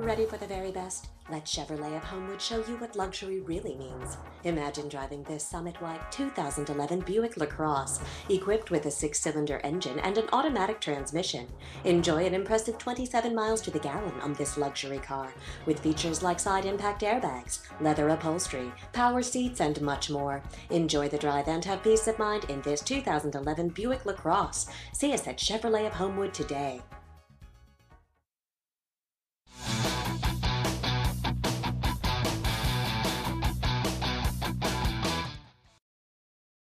Ready for the very best? Let Chevrolet of Homewood show you what luxury really means. Imagine driving this Summit White 2011 Buick LaCrosse, equipped with a six cylinder engine and an automatic transmission. Enjoy an impressive 27 miles to the gallon on this luxury car, with features like side impact airbags, leather upholstery, power seats, and much more. Enjoy the drive and have peace of mind in this 2011 Buick LaCrosse. See us at Chevrolet of Homewood today.